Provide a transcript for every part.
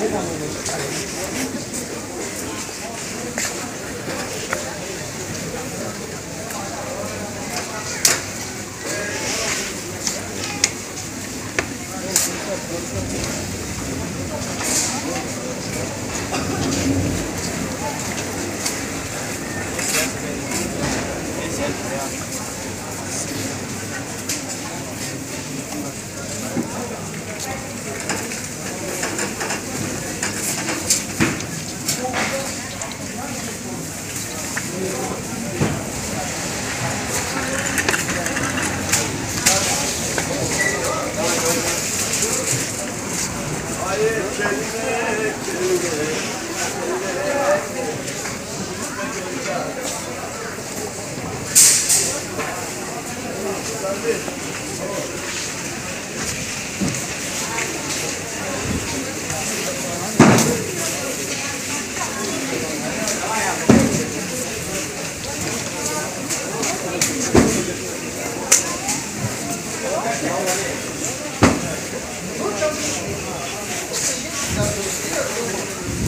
ね、多分ね。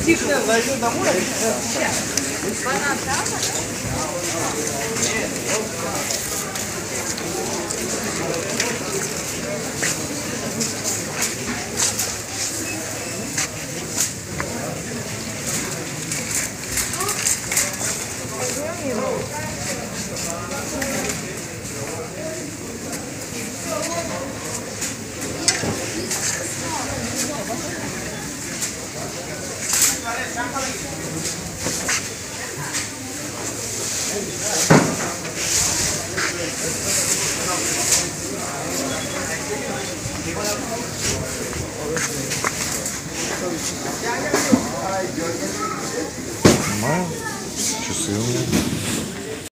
Тихо, зайду домой. Банан, да? Нет. Понимаю. Часы у меня.